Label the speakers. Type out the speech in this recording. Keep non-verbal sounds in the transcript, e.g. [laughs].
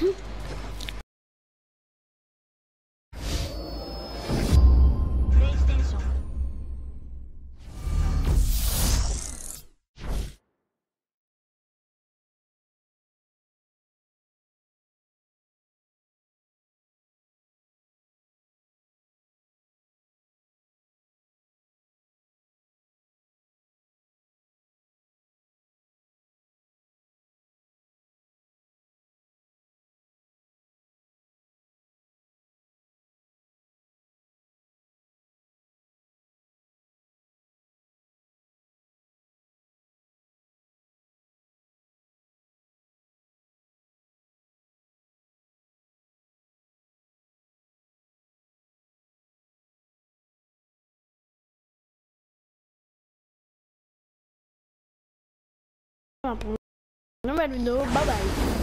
Speaker 1: PlayStation [laughs]
Speaker 2: pour une nouvelle vidéo. Bye bye.